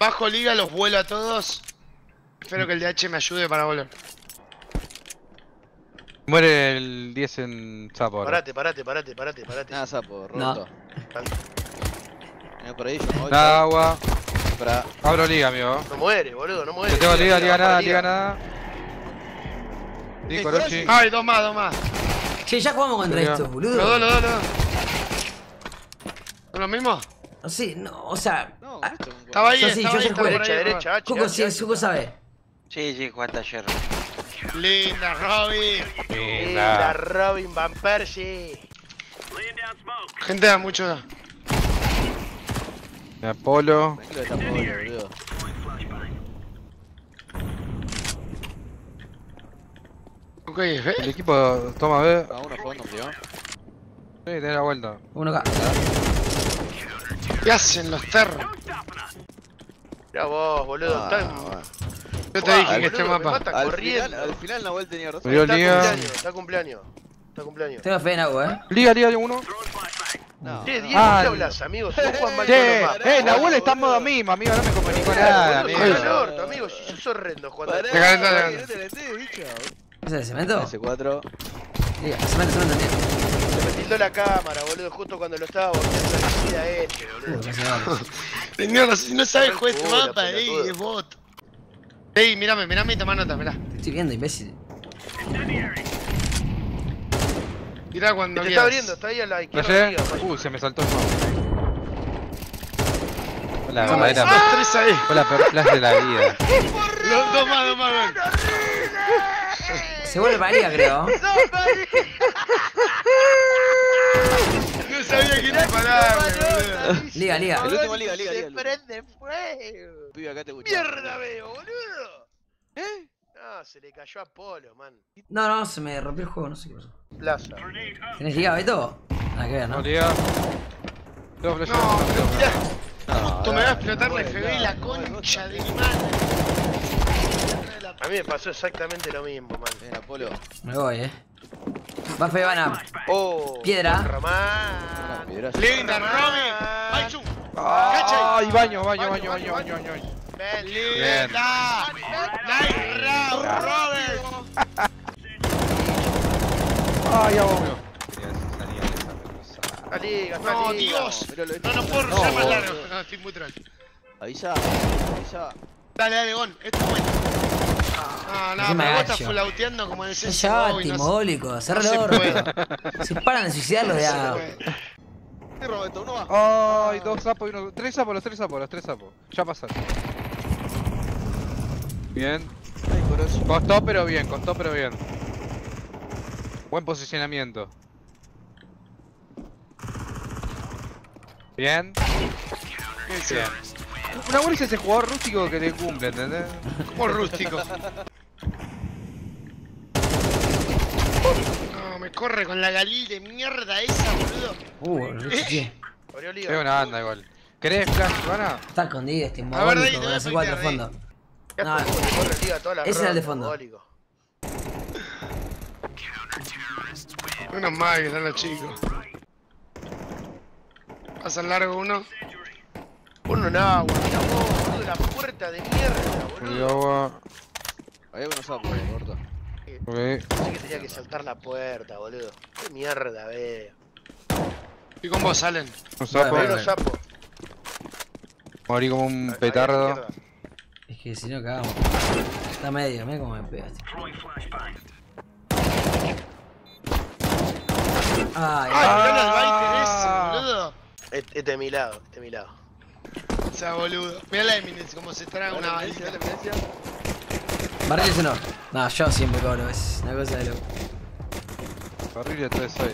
Bajo liga, los vuelo a todos. Espero que el DH me ayude para volver. Muere el 10 en sapo ahora. Parate, parate, parate, parate, parate. Nada, sapo, No. roto. Venía por ahí, yo me voy. Nada agua. Para. Abro liga, amigo. No muere, boludo, no muere. Te tengo liga, liga nada, liga nada. Liga, Orochi. Ay, dos más, dos más. Che, ya jugamos contra Venga. estos, Los boludo. dos, los dos, los dos. ¿Son los mismos? No sé, no, o sea. No, ah, esto es un Estaba ahí, sí, estaba yo ahí, Derecha, derecha, Cuco, sí, H. Cuco sabe. Sí, sí, jugaste ayer. Linda, Robin. La Robin Van Persie. Gente da mucho. da. Mi Apolo. Ok, ¿eh? El equipo toma B. A uno jugando frío. Sí, tiene la vuelta. Uno acá. ¿Qué hacen los terros? Mirá vos, boludo. Ah, en- bueno. Yo te Ah, dije que este mapa. mata Al final, al final Nahuel tenía razón. Está liga. cumpleaños, está cumpleaños. Está cumpleaños. Tengo fe en agua, eh. Liga, liga, uno. No, Che, no. Diego, Ah, ¿qué hablas, amigo? Vos jugás mal Che, todos los mapas. eh, Nahuel está en modo mimo, amigo, no me comunico nada, amigo. sos el orto, amigo. Si sos horrendo. Pará, Te calentás, te calentás. ¿Es el cemento? S4. Diga, cemento, cemento, tío. Se me tildó la cámara, boludo, justo cuando lo estaba volviendo la vida este, boludo. Señor, si no sabes jugar este mapa, ey, es bot. Ey, mirame, mirame y toma nota, mirá. Te estoy viendo, imbécil. Mirá cuando Te está abriendo, está ahí a la izquierda. Uh, se me saltó el mouse. Fue la No, tres ahí. Fue la peor flash de la vida. Los dos más, dos más. Se vuelve María, creo. No sabía que boludo. Liga, liga. El último liga, liga, Se prende fuego. Pibe, acá te gusta. Mierda veo, boludo. ¿Eh? No, se le cayó a Polo, man. No, no, se me rompió el juego, no sé qué pasó. Plaza. ¿Tenés liga, Beto? Nada que ver, No, ¿no? liga. No, pero mirá. No, Justo me va a explotar FB y la concha de mi madre. A mí me pasó exactamente lo mismo, man. Ven, Apolo. Me voy, eh. Va fe, van a. Oh, Piedra. Román. Linda, Robin. Ay, baño, baño, baño, baño, baño, baño. Linda. Nice round, Robin. Ay, ya vamos. No. Dios. No, no puedo ser más largo. Estoy muy troll. Avisa, avisa. Dale, dale, Gon. Esto es bueno. No, Encima pero gacho. flauteando como en el Ya, CSGO timólico, cerra no el se orto. Se paran de suicidarlos de no se a. puede. Sí, Roberto, uno va. Ay, dos sapos y uno. Tres sapos, los tres sapos, los tres sapos. Ya pasaron. Bien. Costó, pero bien, costó, pero bien. Buen posicionamiento. Bien. Bien. Una buena es ese jugador rústico que le cumple, ¿entendés? Como rústico. No, me corre con la galil de mierda esa, boludo. Uh, rechuché. Abrió Es liga. una banda igual. ¿Querés flash, Ivana? Está escondido este A ver, ahí, mogólico con dame la C4 ahí. de fondo. No, las ese era el de fondo. Menos mal que están los chicos. Pasa largo uno. Uno en agua, mirá vos, boludo, la puerta de mierda, boludo. agua. Hay unos sapos, Roberto. Ok. Pensé que tenía que saltar la puerta, boludo. Qué mierda, veo. Y con vos salen. Un sapo. Abrió los sapos. Morí como un petardo. Es que si no cagamos. Está medio, mira cómo me pegaste. Ay, ¡Ay, Ah. ese, boludo! Este de mi lado, este de mi lado. O sea, boludo. Mirá la Eminence, como se traga una evidencia. Barriles o no. No, yo siempre cobro, es una cosa de loco. Horrible 3-6.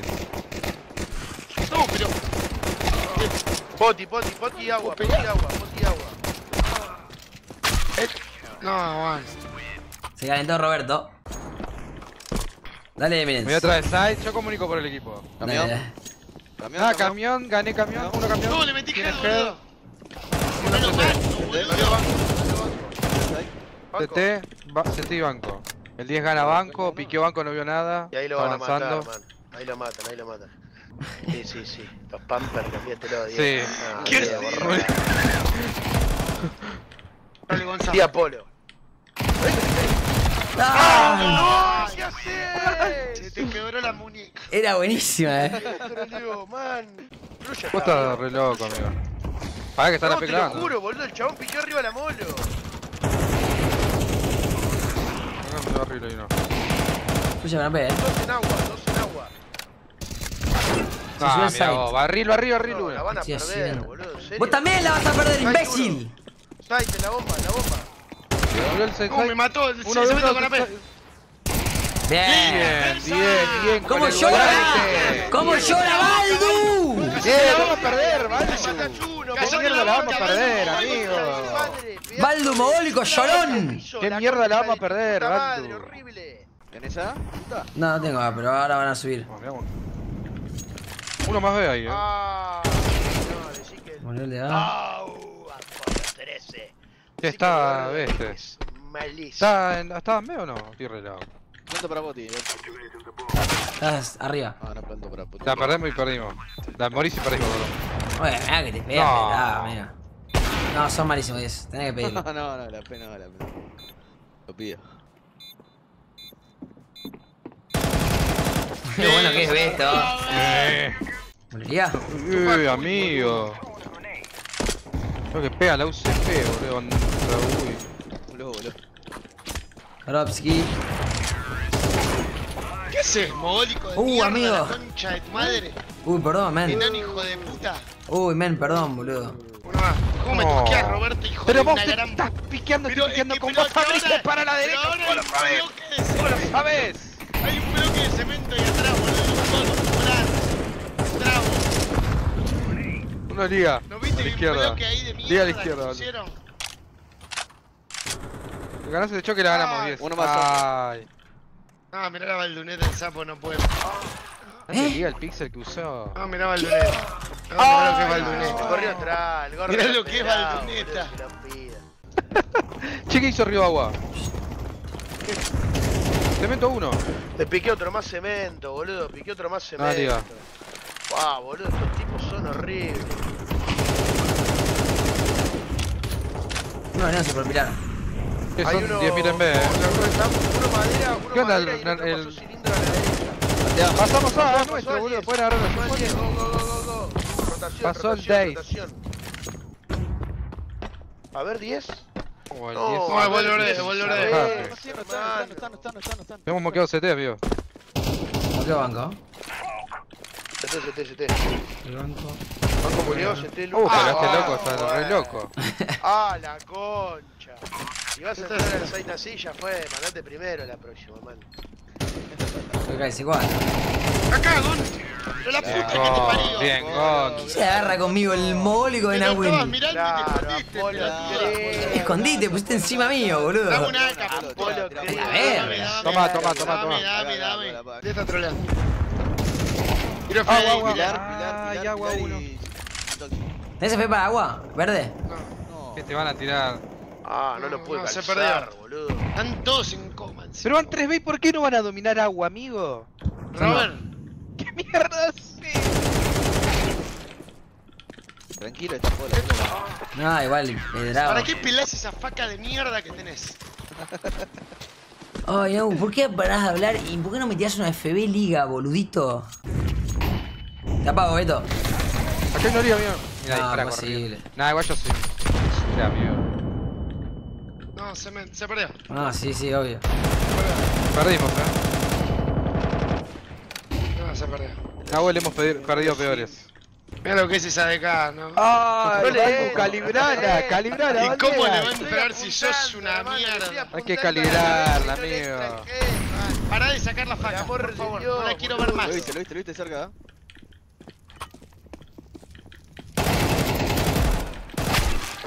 No, pero. Poti, poti, poti agua, poti agua, poti agua. No, bueno. Se calentó Roberto. Dale, miren. Me voy otra vez side, yo comunico por el equipo. Camión. Dale, Camión, Ah, camión. gané camión, uno camión. No, le metí boludo. No boludo. Banco. El 10 gana banco, piqueó banco, no vio nada. Y ahí lo van a matar, avanzando. man. Ahí lo matan, ahí lo matan. Sí, sí, sí. Los Pampers, cambiátelo, Sí. Diego. Ah, ¿Qué Diego, sí, borra. avanza. Tía Polo. ¡Ah! ¿Qué haces? Se te quebró la muñeca. Era buenísima, eh. Pero man. Vos estás re loco, amigo. Para que está la No, te lo juro, boludo, el chabón piqueó arriba la molo. No, me va arriba y no. Escucha, una P, eh. Dos en agua, dos en agua. Se Ah, el mira site. vos, barril, barril, barril, No, la van a perder, haciendo. boludo, en serio. Vos también la vas a perder, imbécil. Site, la bomba, la bomba. El ¿Cómo me mató? El Uno cemento uno. con la P. Bien. Bien, bien, bien. ¿Cómo el llora? ¿Cómo llora Baldu? La vamos a perder. Matachuno, ¿Qué mierda la vamos a perder, Baldu, amigo? Baldu de- mogólico, llorón. ¿Qué mierda la vamos a de perder, puta Baldu? madre, horrible. ¿Tenés A? No, no tengo, ah, pero ahora van a subir. Vamos, veamos. Uno más ve ahí, eh. Ah, no, decí que... Murió el de A. Au, Apolo 13. Sí, está, este. Es malísimo. ¿Está en, ¿Está en medio o no? Estoy relado. Planto para Boti. eh. Estás arriba. Ah, no planto para Boti. La perdemos y perdimos. La morís y perdimos, bro. Oye, mira que te pegas, No. pelada, mira. No, son malísimos 10. Tenés que pedirlo. No, no, no, la pena, no, la pena. Lo pido. Qué bueno que es Beto. Eh, ¿Moriría? eh, amigo. Creo que pega la UCP, boludo. Uy. Boludo, boludo. ¿Qué haces, mogólico de Uh, mierda? amigo. La concha de tu madre. Uy, perdón, men. Enano hijo de puta. Uy, men, perdón, boludo. Uno más. ¿Cómo me No. tosqueas, Roberto, hijo Pero de vos te gran... estás piqueando, Pero, estoy piqueando es que- con vos abriste ahora- para la derecha, ahora vos lo hay un sabés. bloque de Vos lo cemento. sabés. Hay un bloque de cemento y atrás, boludo. Un un Trabo. Una liga. ¿No A viste la que un izquierda. bloque ahí de mierda Liga a la que izquierda, boludo. pusieron? Si ganás ese choque la ganamos Ah, 10. uno más. Ay. Ah, mirá la balduneta del sapo, no puedo. No te diga el pixel que usó. Ah, mirá balduneta. Ah, mirá lo que es Se balduneta. corrió atrás, el gordo. Mirá lo que es Balduneta. Che, ¿qué hizo Río Agua? Cemento 1. Le piqué otro más cemento, boludo. Piqué otro más Ah, cemento. Wow, boludo, estos tipos son horribles. No, venimos por pilar. Que son uno- 10.000 en B, eh. Uno madera, uno ¿Qué onda madera el- y el otro el- pasó cilindro a la derecha. Pasamos a Pasó nuestro, al boludo. 10. Pueden agarrar Pasó al los 10, go, go, go, go, go. Rotación, Pasó el rotación, 10. rotación. A ver, 10. Oh, el No, 10. No, a volveré, ver, 10, volveré. a ver, No están, no están, no hermano. están, no están, no están, no están. Hemos moqueado CT. ¿Por qué banco? CT, CT, CT. El banco. Banco murió, CT, Uh, Ah, pero este ah, loco está re loco. Ah, la concha. Si vas a entrar al site así, ya fue. Mandate primero la próxima, man. Que es igual. Acá, Gon. Pero la puta que te parió. bien, Gon. Se agarra conmigo el mogólico de Nahuel. mirando y Claro, te escondiste, pusiste encima mío, boludo. Dame una AK, Tira, Polo. A ver. Toma, toma, toma, dame, toma. Dame, Acá, dame, acá, acá. Ya está troleando. Tiro Agua, agua. Pilar. Pilar, pilar, Ah, pilar, y agua pilar uno. ¿Tenés fe para agua? ¿Verde? No. Que te van a tirar. Ah, no lo No, pude no, se calzar, perdió. boludo. Están todos en coma. encima. Pero van 3B, ¿por qué no van a dominar agua, amigo? Robert, ¿Qué mierda sí? Tranquilo, está bola. No, igual, pedrado. ¿para qué pelás esa faca de mierda que tenés? Ay, no, ¿por qué parás de hablar y por qué no metías una FB Liga, boludito? Te apago, Beto. Acá una liga, amigo. Mira, No, imposible. Nah, igual yo sí. Mira, amigo. Se, me, se perdió. Ah, sí, sí, obvio. Perdimos, eh. No, se perdió. Nahuel hemos perdido peores. Mira lo que es esa de acá, ¿no? ¡Ay, No le calibrala, calibrala, ¿Y cómo le va a entrar si sos una mierda? Hay que calibrarla, amigo. Pará de sacar la faca, por favor. Dios, No la quiero ver más. Lo viste, lo viste, lo viste cerca, ¿eh?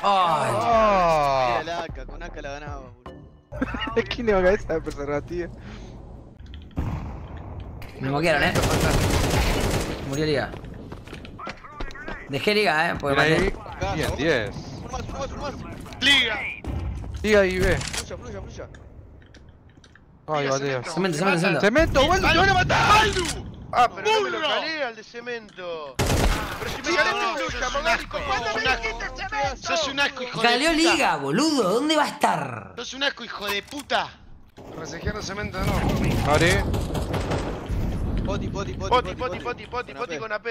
Ay, ¡Oh! Mira la ganaba, boludo. ¿Quién le va a caer esa preservativa? me moquearon, eh. Murió Liga. Dejé Liga, eh, porque maté. Bien, 10. Uno más, uno más, uno más. Liga. Liga y B. Fluya, fluya, fluya. Ay, bateo. cemento. Cemento, cemento, cemento. ¡Cemento, Waldo, te van a matar! ¡Baldu! Ah, pero no me lo ¡Burro! calé al de cemento. Pero si me calé No, mi fluya, asco, ¿cuándo sos me un asco. dijiste cemento? Sos un asco, hijo de puta. liga, boludo. ¿Dónde va a estar? Sos un asco, hijo de puta. Resejeando cemento, no. Abre. Poti, poti, poti. Poti, poti, poti, poti, poti con AP.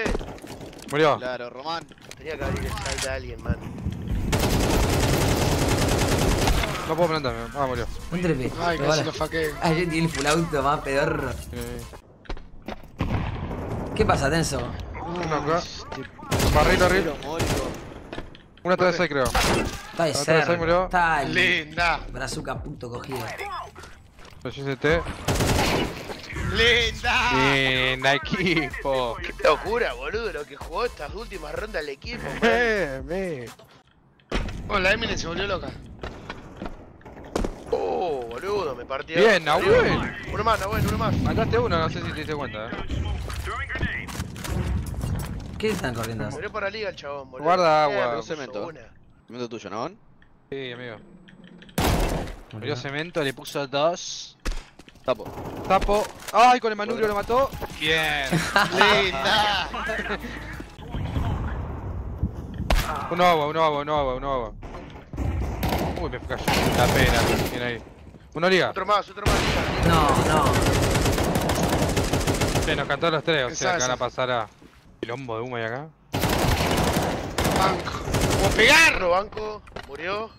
Murió. Claro, Román. Tenía que abrir el site a alguien, man. No puedo plantarme. Ah, murió. Un trepe. Ay, casi lo faqué. Ayer tiene el full auto más pedorro. Eh, ¿Qué pasa, Tenso? Uno acá. Barril, barril. Una atrás de creo. Está de ser. murió. Está Linda. brazuca puto cogido. Linda. Linda equipo. Qué locura, boludo, lo que jugó estas últimas rondas el equipo. Eh, me. Oh, la Eminem se volvió loca. Oh, boludo, me partió. Bien, Nahuel. Uno más, Nahuel, uno más. Mataste uno, no sé si te diste cuenta, eh. ¿Qué están corriendo? Murió para liga el chabón, boludo. Guarda Eh, agua. puso Cemento. una. Cemento tuyo, ¿no? Sí, amigo. Murió cemento, le puso dos. Tapo. Tapo. ¡Ay, con el manubrio lo mató! Bien. Linda. Uno agua, uno agua, uno agua, uno agua. Uy, me cayó. La pena. Bien ahí. Uno liga. Otro más, otro más. No, no. Sí, nos cantó los tres, o sea que van a pasar a. Quilombo de humo y acá. Banco. ¡Puedo pegar! Otro banco, murió.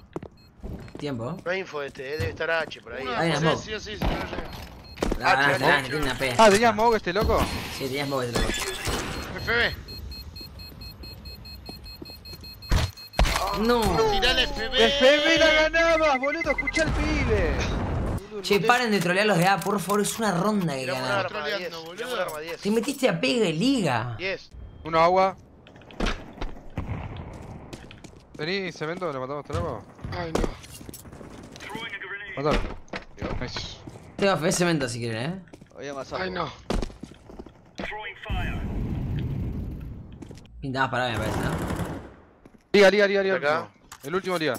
Tiempo. No hay info de este, eh, debe estar H por ahí. Una, Ahí sí, sí, sí, sí, no llega. La Ah, tiene una P. Ah, ¿tenías Mog este loco? Sí, tenías móvil, loco. FB. No. Tirale FB. ¡FB la ganabas, boludo! ¡Escuchá al pibe! Che, paren de trolear los de A, por favor, es una ronda que Tiramos un ganar. arma 10. troleando, boludo. Tiramos un arma 10. Te metiste a pega y liga. 10. Uno agua. Vení, cemento, ¿lo matamos este loco? Ay, no. Matalo. Nice. Tengo fe cemento si quieren, eh. Había más Ay, no. Pinta más para mí, me parece, ¿no? Liga, liga, liga, liga. el último. El último liga.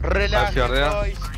Relax.